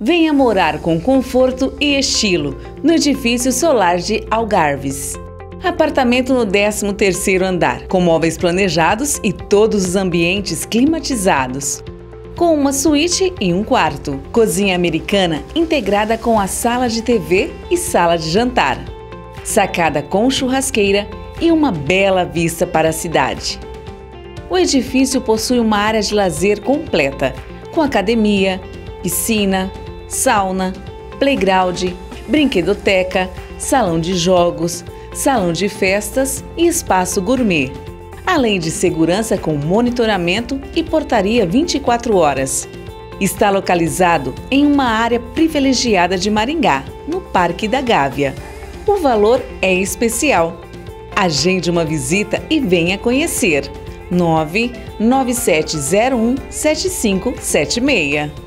Venha morar com conforto e estilo no edifício solar de Algarves. Apartamento no 13º andar, com móveis planejados e todos os ambientes climatizados. Com uma suíte e um quarto. Cozinha americana integrada com a sala de TV e sala de jantar. Sacada com churrasqueira e uma bela vista para a cidade. O edifício possui uma área de lazer completa, com academia, piscina, sauna, playground, brinquedoteca, salão de jogos, salão de festas e espaço gourmet. Além de segurança com monitoramento e portaria 24 horas. Está localizado em uma área privilegiada de Maringá, no Parque da Gávea. O valor é especial. Agende uma visita e venha conhecer. 99701 7576